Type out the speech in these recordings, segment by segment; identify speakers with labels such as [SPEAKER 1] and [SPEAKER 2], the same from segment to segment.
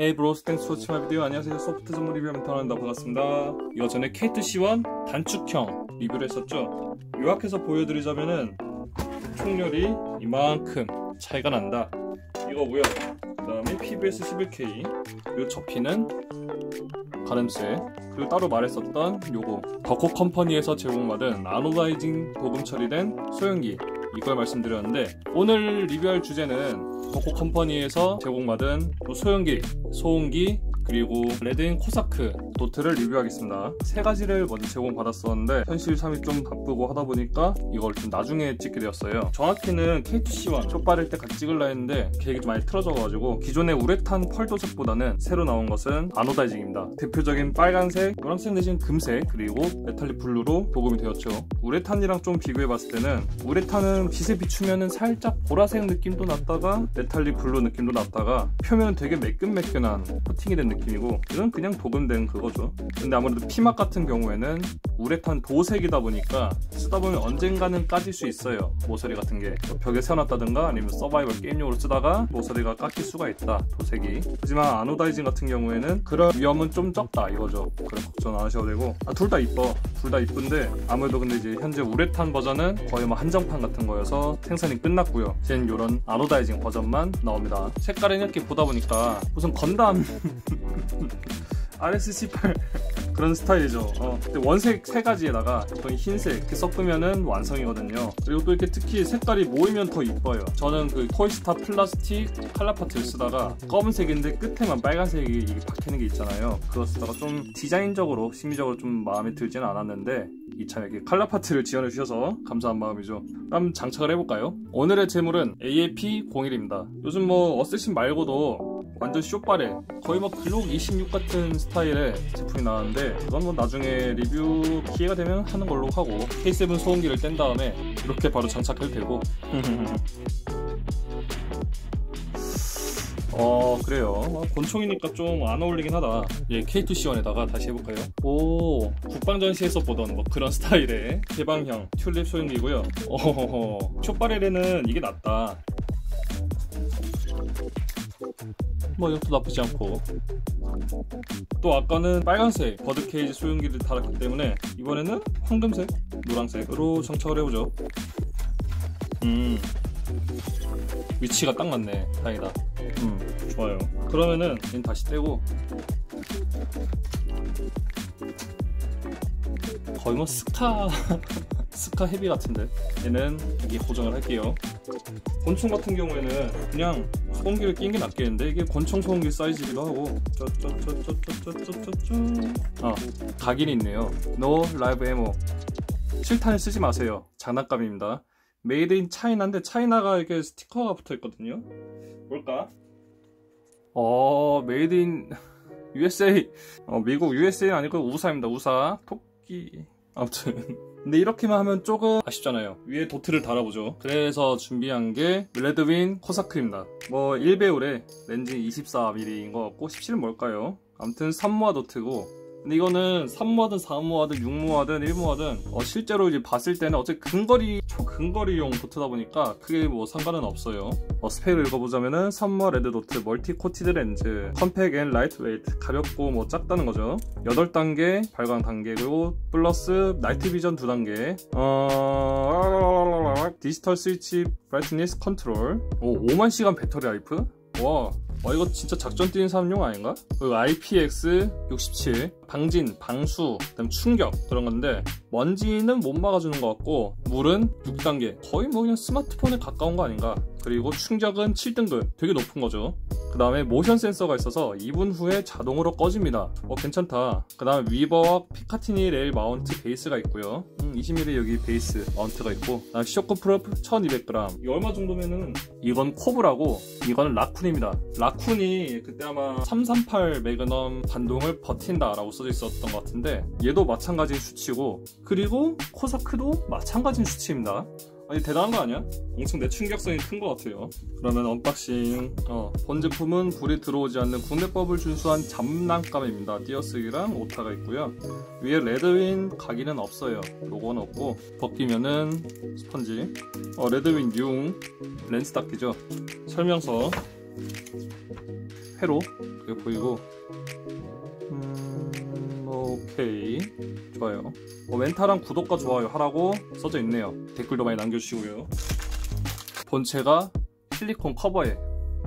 [SPEAKER 1] 헤이 브로스 땡스 포 치 마이 비디오 안녕하세요. 소프트 전문 리뷰 멘토한다 반갑습니다. 이거 전에 K2C1 단축형 리뷰를 했었죠? 요약해서 보여드리자면은 총열이 이만큼 차이가 난다. 이거고요. 그 다음에 PBS 11K 그리고 접히는 가름쇠 그리고 따로 말했었던 요거 덕코 컴퍼니에서 제공받은 아노다이징 도금 처리된 소형기 이걸 말씀드렸는데 오늘 리뷰할 주제는 덕코 컴퍼니에서 제공받은 소형기, 소음기, 그리고 레드윈 코사크 도트를 리뷰하겠습니다. 세 가지를 먼저 제공받았었는데 현실 삶이 좀 바쁘고 하다 보니까 이걸 좀 나중에 찍게 되었어요. 정확히는 K2C1 촉발일 때 같이 찍으려 했는데 계획이 좀 많이 틀어져가지고 기존의 우레탄 펄 도색보다는 새로 나온 것은 anodizing입니다. 대표적인 빨간색, 노란색 내지 금색 그리고 metallic blue로 도금이 되었죠. 우레탄이랑 좀 비교해봤을 때는 우레탄은 빛에 비추면 살짝 보라색 느낌도 났다가 metallic blue 느낌도 났다가 표면은 되게 매끈매끈한 코팅이 된 느낌 느낌이고 이건 그냥 도금된 그거죠. 근데 아무래도 피막 같은 경우에는 우레탄 도색이다 보니까 쓰다 보면 언젠가는 까질 수 있어요. 모서리 같은 게. 벽에 세워놨다든가 아니면 서바이벌 게임용으로 쓰다가 모서리가 깎일 수가 있다 도색이. 하지만 아노다이징 같은 경우에는 그런 위험은 좀 적다 이거죠. 그래 걱정 안 하셔도 되고. 아, 둘 다 이뻐. 둘 다 이쁜데 아무래도 근데 이제 현재 우레탄 버전은 거의 뭐 한정판 같은 거여서 생산이 끝났고요. 이제는 이런 아노다이징 버전만 나옵니다. 색깔은 이렇게 보다 보니까 무슨 건담 RS18 그런 스타일이죠. 어, 원색 세 가지에다가 거의 흰색 이렇게 섞으면은 완성이거든요. 그리고 또 이렇게 특히 색깔이 모이면 더 이뻐요. 저는 그 토이스타 플라스틱 칼라파트를 쓰다가 검은색인데 끝에만 빨간색이 이게 박히는 게 있잖아요. 그거 쓰다가 좀 디자인적으로 심리적으로 좀 마음에 들지는 않았는데 이참에 칼라파트를 지원해 주셔서 감사한 마음이죠. 그럼 장착을 해볼까요? 오늘의 제물은 AAP01입니다. 요즘 뭐 어쌔신 말고도 완전 쇼바레 거의 뭐 글록 26 같은 스타일의 제품이 나왔는데 그건 뭐 나중에 리뷰 기회가 되면 하는 걸로 하고 K7 소음기를 뗀 다음에 이렇게 바로 장착해도 되고. 어 그래요. 어, 곤총이니까 좀 안 어울리긴 하다. 예 K2C1에다가 다시 해볼까요? 오 국방전시에서 보던 뭐 그런 스타일의 개방형 튤립 소형기고요. 어허허 쇼바렐에는 이게 낫다 뭐 이것도 나쁘지 않고. 또 아까는 빨간색 버드케이지 소형기를 달았기 때문에 이번에는 황금색, 노란색으로 정착을 해보죠. 음 위치가 딱 맞네. 다행이다. 음 좋아요. 그러면은 다시 떼고. 거의 뭐 스카 스카 헤비 같은데? 얘는 여기 고정을 할게요. 권총 같은 경우에는 그냥 소음기를 낀 게 낫겠는데? 이게 권총 소음기 사이즈기도 하고. 쪼쪼쪼쪼쪼쪼쪼 아 각인이 있네요 No Live Ammo 실탄을 쓰지 마세요 장난감입니다 made in China인데 China가 이렇게 스티커가 붙어 있거든요 뭘까? 어 made in USA 어, 미국 USA는 아니고 우사입니다 우사 토끼 아무튼. 근데 이렇게만 하면 조금 아쉽잖아요. 위에 도트를 달아보죠. 그래서 준비한 게 레드윈 코사크입니다. 뭐 1배율에 렌즈 24mm인 것 같고 17은 뭘까요? 아무튼 3MOA 도트고 근데 이거는 3MOA든 4MOA든 6MOA든 1MOA든 어, 실제로 이제 봤을 때는 어차피 근거리 초근거리용 도트다 보니까 크게 뭐 상관은 없어요. 어, 스펙을 읽어보자면은 3MOA red dot multi coated lens compact and lightweight 가볍고 뭐 작다는 거죠. 8단계 발광 단계 그리고 플러스 night vision 2단계. 어... digital switch brightness control. 오 5만 시간 battery life? 와, 와 이거 진짜 작전 뛰는 사람용 아닌가? 그리고 IPX67 방진, 방수, 그다음 충격 그런 건데 먼지는 못 막아주는 것 같고 물은 6단계 거의 뭐 그냥 스마트폰에 가까운 거 아닌가. 그리고 충격은 7등급 되게 높은 거죠. 그 다음에 모션 센서가 있어서 2분 후에 자동으로 꺼집니다. 어 괜찮다. 그 다음에 Weaver와 Picatinny rail mount base가 있고요. 음, 20mm 여기 base mount가 있고 shockproof 1200g 이 얼마 정도면은 이건 코브라고 이거는 라쿤입니다. 라쿤이 그때 아마 338 magnum 반동을 버틴다 라고 써져 있었던 것 같은데 얘도 마찬가지인 수치고 그리고 코사크도 마찬가지인 수치입니다. 아니 대단한 거 아니야? 엄청 내충격성이 큰 것 같아요. 그러면 unboxing 어, 본 제품은 불이 들어오지 않는 국내법을 준수한 잠난감입니다. 띄어쓰기랑 오타가 있고요. 위에 레드윈 각인은 없어요. 로고는 없고 벗기면은 스펀지 어, 레드윈 융 렌즈 닦기죠. 설명서 회로 그게 보이고. 음 오케이. 좋아요. 어, 맨탈왕 구독과 좋아요 하라고 써져 있네요. 댓글도 많이 남겨주시고요. 본체가 실리콘 커버에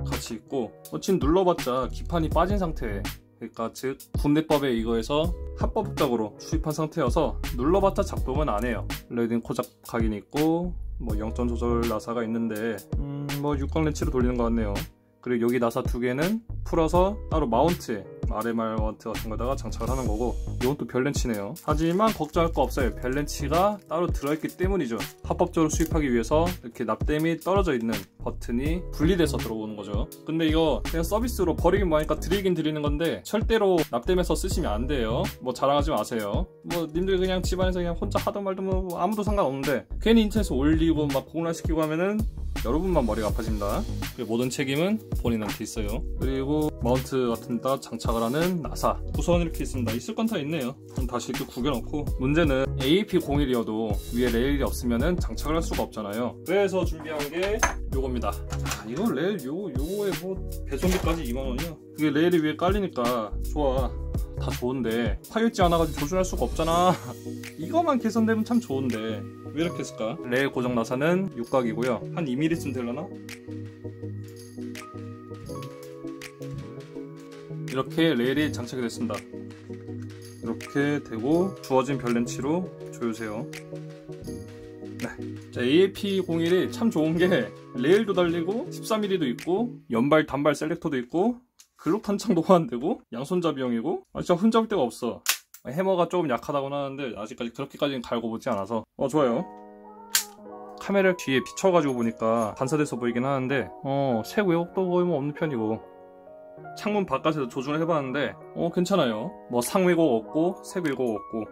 [SPEAKER 1] 같이 있고 어, 지금 눌러봤자 기판이 빠진 상태에 그러니까 즉 국내법에 이거에서 합법적으로 수입한 상태여서 눌러봤자 작동은 안 해요. 레드윈 코사크 각인 있고 뭐 0점 조절 나사가 있는데 음, 뭐 육각 렌치로 돌리는 것 같네요. 그리고 여기 나사 두 개는 풀어서 따로 마운트에 RMR 마운트 같은 거다가 장착을 하는 거고 이건 또 별렌치네요. 하지만 걱정할 거 없어요. 별렌치가 따로 들어있기 때문이죠. 합법적으로 수입하기 위해서 이렇게 납땜이 떨어져 있는 버튼이 분리돼서 들어오는 거죠. 근데 이거 그냥 서비스로 버리긴 뭐하니까 드리긴 드리는 건데 절대로 납땜해서 쓰시면 안 돼요. 뭐 자랑하지 마세요. 뭐 님들 그냥 집안에서 그냥 혼자 하든 말든 뭐 아무도 상관없는데 괜히 인터넷에 올리고 막 공론화시키고 하면은 여러분만 머리가 아파집니다. 모든 책임은 본인한테 있어요. 그리고 마운트 같은 데 장착을 하는 나사. 우선 이렇게 있습니다. 있을 건 다 있네요. 그럼 다시 이렇게 구겨놓고. 문제는 AAP01이어도 위에 레일이 없으면 장착을 할 수가 없잖아요. 그래서 준비한 게 요겁니다. 자, 이거 레일 요, 요거에 뭐 배송비까지 2만원이야 이게 레일이 위에 깔리니까 좋아 다 좋은데 파이질 않아가지고 조준할 수가 없잖아 이거만 개선되면 참 좋은데 왜 이렇게 했을까? 레일 고정 나사는 육각이고요 한 2mm쯤 되려나? 이렇게 레일이 장착이 됐습니다 이렇게 되고 주어진 별렌치로 조여세요 네. 자, AAP01이 참 좋은 게 레일도 달리고 14mm도 있고 연발 단발 셀렉터도 있고 글록 탄창도 호환되고 양손잡이형이고 아 진짜 흠잡을 데가 없어. 해머가 조금 약하다고는 하는데 아직까지 그렇게까지는 갈고 보지 않아서. 어 좋아요. 카메라 뒤에 비춰가지고 보니까 반사돼서 보이긴 하는데 어색 왜곡도 거의 뭐 없는 편이고. 창문 바깥에서 조준을 해봤는데 어 괜찮아요. 뭐 상왜곡 없고 색 왜곡 없고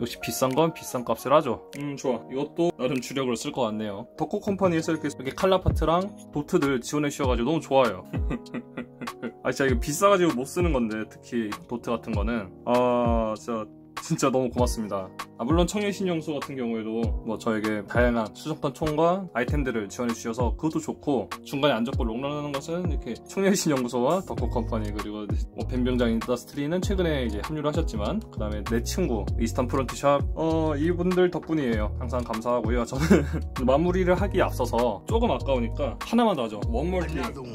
[SPEAKER 1] 역시 비싼 건 비싼 값을 하죠. 음 좋아. 이것도 나름 주력으로 쓸 것 같네요. 덕코 컴퍼니에서 이렇게, 이렇게 칼라 파트랑 도트들 지원해 주셔가지고 너무 좋아요. 아 진짜 이거 비싸가지고 못 쓰는 건데 특히 도트 같은 거는. 아 진짜 진짜 너무 고맙습니다. 아, 물론 청일신연구소 같은 경우에도 뭐 저에게 다양한 수정탄 총과 아이템들을 지원해 주셔서 그것도 좋고 중간에 안 접고 롱런하는 것은 이렇게 청일신연구소와 덕후 컴퍼니 그리고 뭐 뱀병장 인더스트리는 최근에 이제 합류를 하셨지만 그 다음에 내 친구 이스턴 프론트샵 어 이분들 덕분이에요. 항상 감사하고요. 저는 마무리를 하기에 앞서서 조금 아까우니까 하나만 더 하죠. Thing.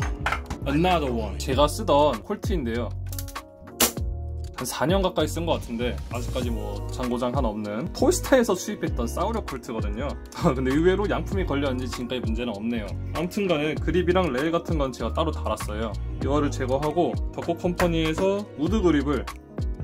[SPEAKER 1] Another one. 제가 쓰던 콜트인데요. 한 4년 가까이 쓴 것 같은데 아직까지 뭐 잔고장 하나 없는 폴스타에서 수입했던 사우려 콜트거든요. 근데 의외로 양품이 걸렸는지 지금까지 문제는 없네요. 아무튼 간에 그립이랑 레일 같은 건 제가 따로 달았어요. 이거를 제거하고 덕코 컴퍼니에서 wood grip을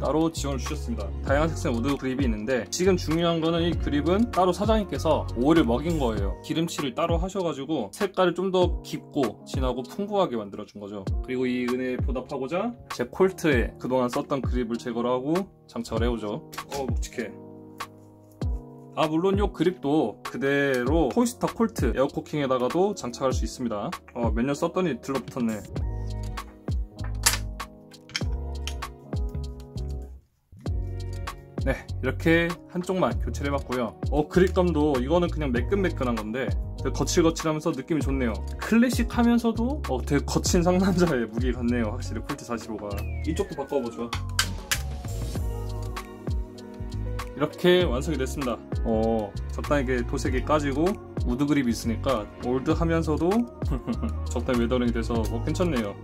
[SPEAKER 1] 따로 지원을 주셨습니다. 다양한 색상의 wood grip이 있는데 지금 중요한 거는 이 그립은 따로 사장님께서 오일을 먹인 거예요. 기름칠을 따로 하셔가지고 색깔을 좀 더 깊고 진하고 풍부하게 만들어 준 거죠. 그리고 이 은혜에 보답하고자 제 콜트에 그동안 썼던 그립을 제거를 하고 장착을 해오죠. 어 묵직해. 아 물론 이 그립도 그대로 포이스터 콜트 에어코킹에다가도 장착할 수 있습니다 어, 몇 년 썼더니 들러붙었네 네 이렇게 한쪽만 교체를 해봤고요. 어 그립감도 이거는 그냥 매끈매끈한 건데 되게 거칠거칠하면서 느낌이 좋네요. 클래식하면서도 어 되게 거친 상남자의 무게 같네요. 확실히 폴트 45가. 이쪽도 바꿔보죠. 이렇게 완성이 됐습니다. 어 적당하게 도색이 까지고 wood grip이 있으니까 old하면서도 적당히 weathering이 돼서 뭐 괜찮네요.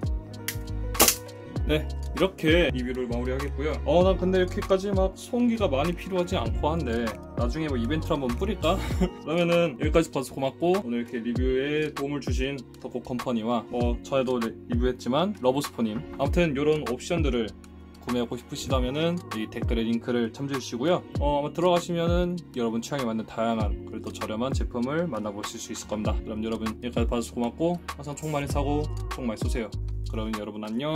[SPEAKER 1] 네 이렇게 리뷰를 마무리하겠고요 어 난 근데 이렇게까지 막 소음기가 많이 필요하지 않고 한데 나중에 뭐 이벤트를 한번 뿌릴까? 그러면은 여기까지 봐서 고맙고 오늘 이렇게 리뷰에 도움을 주신 덕코 컴퍼니와 뭐 전에도 리뷰했지만 러브스포님 아무튼 이런 옵션들을 구매하고 싶으시다면은 이 댓글에 링크를 참조해 주시고요. 어, 들어가시면은 여러분 취향에 맞는 다양한 그리고 또 저렴한 제품을 만나보실 수 있을 겁니다. 그럼 여러분 여기까지 봐주셔서 고맙고 항상 총 많이 사고 총 많이 쏘세요. 그럼 여러분 안녕